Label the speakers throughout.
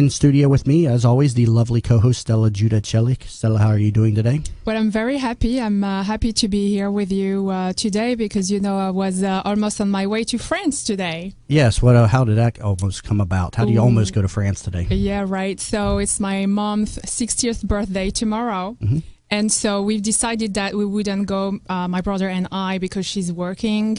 Speaker 1: In studio with me, as always, the lovely co-host Stella Giudicelli. Stella, how are you doing today?
Speaker 2: Well, I'm very happy. I'm uh, happy to be here with you uh, today because you know I was uh, almost on my way to France today.
Speaker 1: Yes. What? Uh, how did that almost come about? How do you
Speaker 2: Ooh.
Speaker 1: almost go to France today?
Speaker 2: Yeah, right. So it's my mom's 60th birthday tomorrow.
Speaker 1: Mhm.
Speaker 2: And so we've decided that we wouldn't go, uh, my brother and I, because she's working.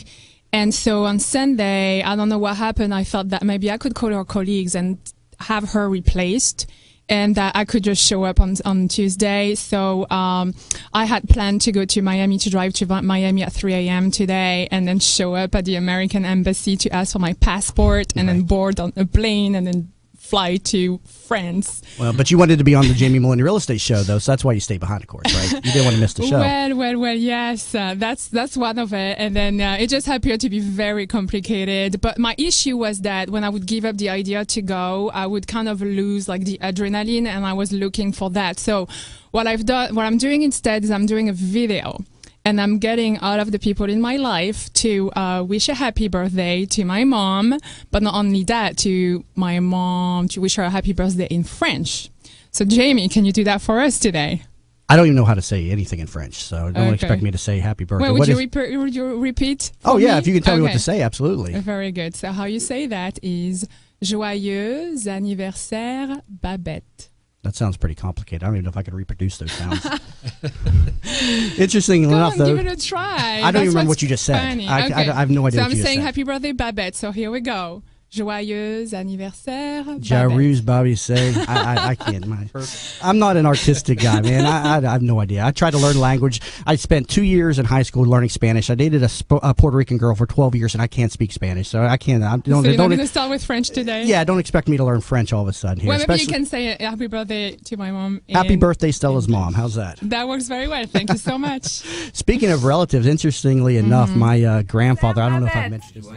Speaker 2: And so on Sunday, I don't know what happened. I felt that maybe I could call her colleagues and have her replaced and that I could just show up on, on Tuesday. So, um, I had planned to go to Miami to drive to Miami at 3 a.m. today and then show up at the American embassy to ask for my passport and then board on a plane and then fly to France.
Speaker 1: Well, but you wanted to be on the Jamie Maloney Real Estate Show, though, so that's why you stayed behind, of course, right? You didn't want to miss the show.
Speaker 2: Well, well, well, yes, uh, that's that's one of it, and then uh, it just appeared to be very complicated. But my issue was that when I would give up the idea to go, I would kind of lose like the adrenaline, and I was looking for that. So, what I've done, what I'm doing instead is I'm doing a video. And I'm getting all of the people in my life to uh, wish a happy birthday to my mom, but not only that, to my mom to wish her a happy birthday in French. So, Jamie, can you do that for us today?
Speaker 1: I don't even know how to say anything in French, so don't
Speaker 2: Okay.
Speaker 1: expect me to say happy birthday.
Speaker 2: Well, would you,
Speaker 1: is-
Speaker 2: repeat, would you repeat?
Speaker 1: oh, yeah,
Speaker 2: me?
Speaker 1: if you can tell me what to say, absolutely.
Speaker 2: Very good. So, how you say that is Joyeux anniversaire, Babeth.
Speaker 1: That sounds pretty complicated. I don't even know if I could reproduce those sounds. Interesting
Speaker 2: Go
Speaker 1: enough,
Speaker 2: on,
Speaker 1: though.
Speaker 2: give it a try.
Speaker 1: I don't
Speaker 2: That's
Speaker 1: even remember what you just said. I- I-
Speaker 2: Okay.
Speaker 1: I have no idea
Speaker 2: So,
Speaker 1: what
Speaker 2: I'm
Speaker 1: you just
Speaker 2: saying
Speaker 1: said.
Speaker 2: happy birthday, Babeth. So, here we go. Joyeux anniversaire,
Speaker 1: Babeth. Bobby say I, I, I can't. My, I'm not an artistic guy, man. I, I, I have no idea. I tried to learn language. I spent two years in high school learning Spanish. I dated a, Sp- a Puerto Rican girl for 12 years, and I can't speak Spanish, so I can't. I don't.
Speaker 2: So, you're
Speaker 1: don't
Speaker 2: going to start with French today?
Speaker 1: yeah, don't expect me to learn French all of a sudden here.
Speaker 2: Well, maybe you can say happy birthday to my mom.
Speaker 1: Happy birthday, Stella's mom. How's that?
Speaker 2: That works very well. Thank you so much.
Speaker 1: Speaking of relatives, interestingly enough,
Speaker 2: Mm-hmm.
Speaker 1: my uh, grandfather. I don't know if I mentioned his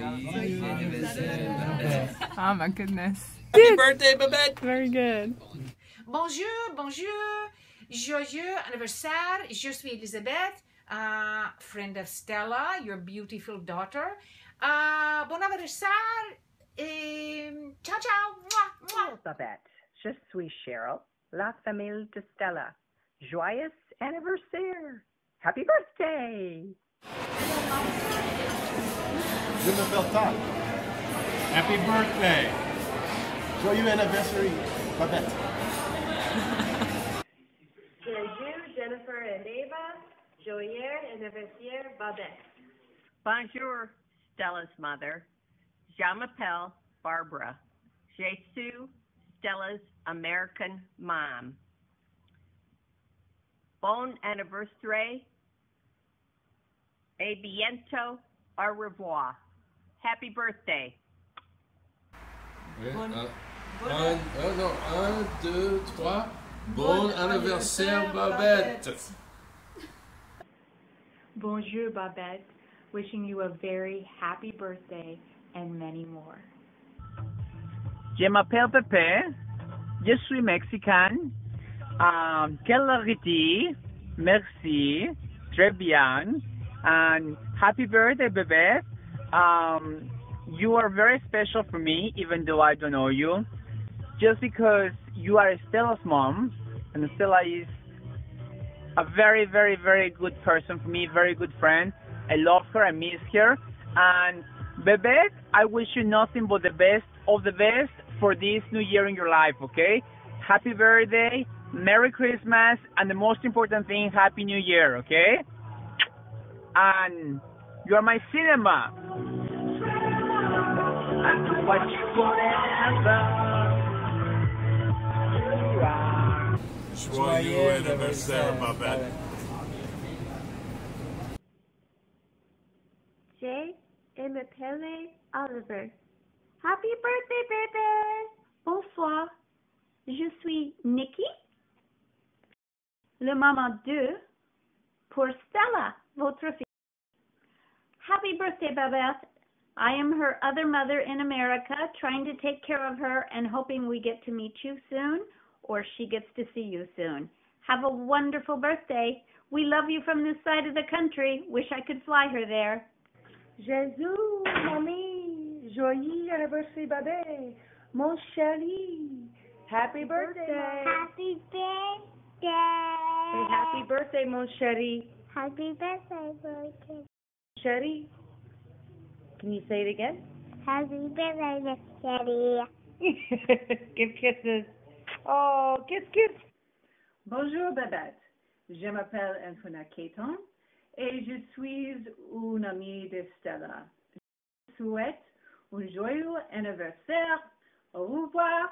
Speaker 2: oh, my goodness.
Speaker 3: Happy birthday, Babeth!
Speaker 2: Very good.
Speaker 4: Bonjour, bonjour, joyeux anniversaire. Je suis Elisabeth, uh, friend of Stella, your beautiful daughter. Uh, bon anniversaire. Um, ciao, ciao. Mwah, mwah.
Speaker 5: Bonjour, Babeth. Je suis Cheryl, la famille de Stella. Joyeux anniversaire. Happy birthday.
Speaker 6: Je m'appelle Todd.
Speaker 3: Happy birthday!
Speaker 6: Joyeux anniversary, Babeth.
Speaker 7: Bonjour, Jennifer and Eva. Joyeux anniversaire, Babeth.
Speaker 8: Bonjour, Stella's mother. Je m'appelle Barbara. Je suis Stella's American mom. Bon anniversaire. A bientôt. Au revoir. Happy birthday.
Speaker 3: Oui, un, un, un, non, un, deux, trois. Bon, anniversaire, Babeth!
Speaker 7: Bonjour, Babeth. Wishing you a very happy birthday and many more.
Speaker 9: Je m'appelle Pepe. Je suis mexicain. Um, quelle heure Merci. Très bien. And happy birthday, Babeth. Um, you are very special for me, even though I don't know you. Just because you are Stella's mom, and Stella is a very, very, very good person for me, very good friend. I love her, I miss her. And Bebe, I wish you nothing but the best of the best for this new year in your life, okay? Happy birthday, Merry Christmas, and the most important thing, Happy New Year, okay? And you're my cinema. And do what you forever. You are.
Speaker 3: Joyeux anniversaire, Babeth!
Speaker 7: J. et m'appelle Oliver. Happy birthday, bébé! Bonsoir. Je suis Nikki, le maman de, pour Stella, votre fille. Happy birthday, Babeth. I am her other mother in America, trying to take care of her and hoping we get to meet you soon or she gets to see you soon. Have a wonderful birthday. We love you from this side of the country. Wish I could fly her there.
Speaker 10: Jésus, mamie, joyeux anniversaire, bébé. Mon chéri, Happy birthday.
Speaker 11: Happy birthday.
Speaker 10: Say happy birthday, mon chéri.
Speaker 11: Happy birthday, birthday.
Speaker 10: Chéri. Can you say it again?
Speaker 11: Happy birthday, Miss Chérie.
Speaker 10: Give kisses. Oh, kiss, kiss. Bonjour, Babeth. Je m'appelle Antoinette Caton et je suis une amie de Stella. Je souhaite un joyeux anniversaire. Au revoir.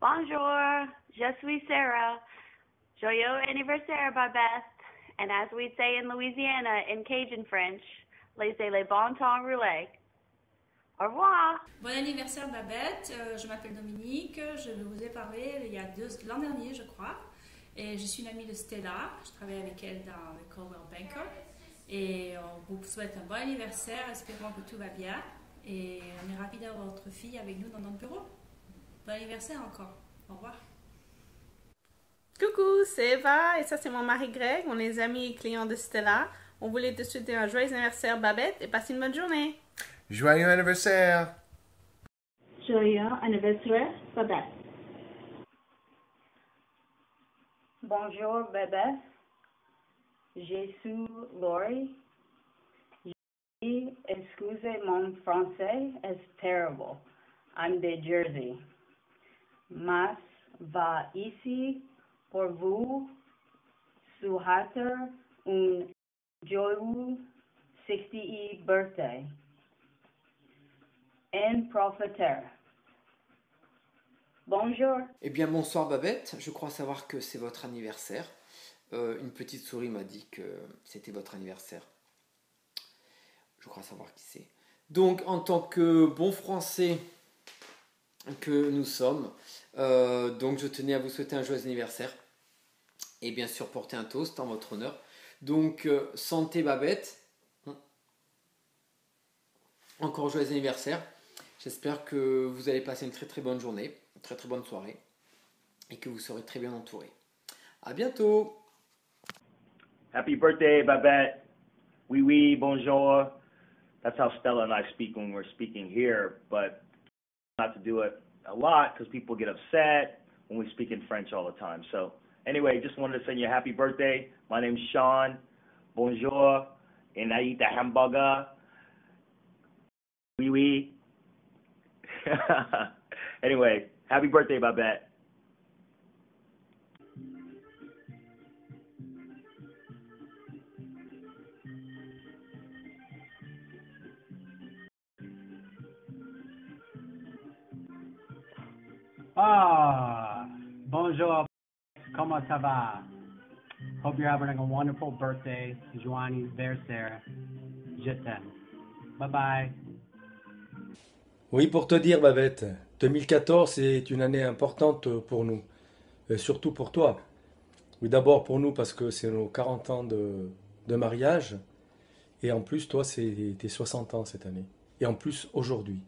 Speaker 12: Bonjour, je suis Sarah. Joyeux anniversaire, Babeth. And as we'd say in Louisiana in Cajun French, laissez les bons temps rouler. Au revoir.
Speaker 13: Bon anniversaire Babette, Euh, je m'appelle Dominique, je vous ai parlé il y a deux, l'an dernier je crois. Et je suis une amie de Stella, je travaille avec elle dans le Coldwell Banker. Et on vous souhaite un bon anniversaire, espérons que tout va bien. Et on est ravis d'avoir votre fille avec nous dans notre bureau. Bon anniversaire encore. Au revoir.
Speaker 14: Coucou, c'est Eva et ça c'est mon mari Greg. On est les amis et clients de Stella. On voulait te souhaiter un joyeux anniversaire Babette et passe une bonne journée.
Speaker 15: Joyeux anniversaire!
Speaker 7: Joyeux anniversaire, Babette.
Speaker 16: Bonjour, bébé. Je suis Lori. Excusez mon français, est terrible. I'm de Jersey. Mas va ici pour vous souhaiter un joyeux 60th birthday. En profiter. Bonjour.
Speaker 17: Eh bien, bonsoir Babette. Je crois savoir que c'est votre anniversaire. Euh, une petite souris m'a dit que c'était votre anniversaire. Je crois savoir qui c'est. Donc, en tant que bon français que nous sommes, euh, donc je tenais à vous souhaiter un joyeux anniversaire. Et bien sûr, porter un toast en votre honneur. Donc, euh, santé Babette. Encore joyeux anniversaire. J'espère que vous allez passer une très très bonne journée, une très très bonne soirée et que vous serez très bien entouré. À bientôt.
Speaker 18: Happy birthday, Babette. Oui, oui, bonjour. That's how Stella and I speak when we're speaking here, but not to do it a lot because people get upset when we speak in French all the time. So, anyway, just wanted to send you a happy birthday. My name's Sean. Bonjour. And I eat the hamburger. Oui, oui. anyway, happy birthday, Babeth.
Speaker 19: Ah, bonjour. Ça va? Hope you're having a wonderful birthday. Je t'aime. Bye bye.
Speaker 20: Oui, pour te dire, Babette, 2014 est une année importante pour nous, et surtout pour toi. Oui, d'abord pour nous parce que c'est nos 40 ans de, de mariage, et en plus, toi, c'est tes 60 ans cette année, et en plus aujourd'hui.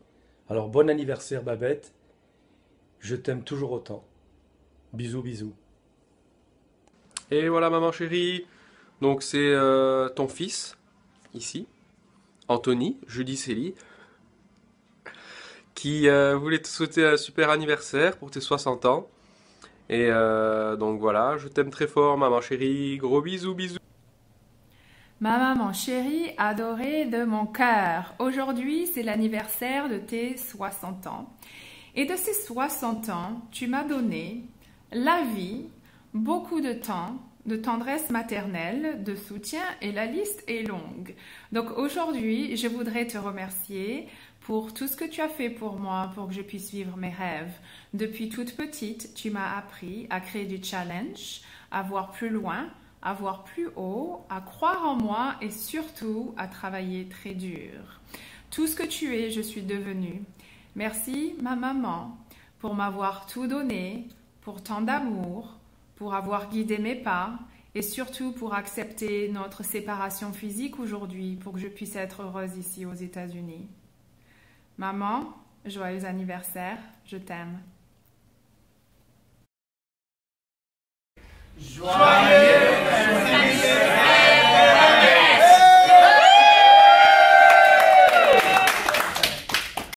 Speaker 20: Alors, bon anniversaire, Babette, je t'aime toujours autant. Bisous, bisous.
Speaker 21: Et voilà, maman chérie. Donc, c'est euh, ton fils, ici, Anthony, Judy Célie, qui euh, voulait te souhaiter un super anniversaire pour tes 60 ans. Et euh, donc voilà, je t'aime très fort, maman chérie. Gros bisous, bisous.
Speaker 2: Ma maman chérie adorée de mon cœur. Aujourd'hui, c'est l'anniversaire de tes 60 ans. Et de ces 60 ans, tu m'as donné la vie, beaucoup de temps, de tendresse maternelle, de soutien et la liste est longue. Donc aujourd'hui, je voudrais te remercier pour tout ce que tu as fait pour moi pour que je puisse vivre mes rêves. Depuis toute petite, tu m'as appris à créer du challenge, à voir plus loin, à voir plus haut, à croire en moi et surtout à travailler très dur. Tout ce que tu es, je suis devenue. Merci ma maman pour m'avoir tout donné, pour tant d'amour, pour avoir guidé mes pas et surtout pour accepter notre séparation physique aujourd'hui pour que je puisse être heureuse ici aux États-Unis. Maman, joyeux anniversaire, je t'aime.
Speaker 3: Joyeux